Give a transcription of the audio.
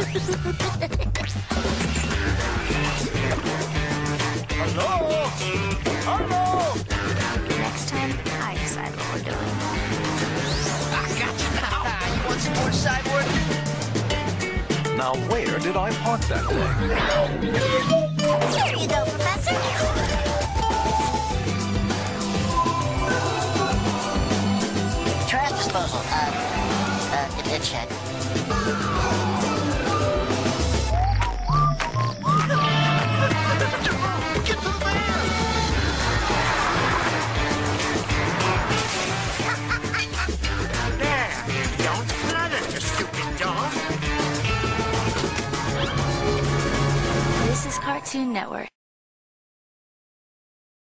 Hello? Hello? Next time, I decide what we're doing. I got you now. you want some more side work? Now, where did I park that thing? Here you go, Professor. Trash disposal. Uh, uh, it, it should. This is Cartoon Network.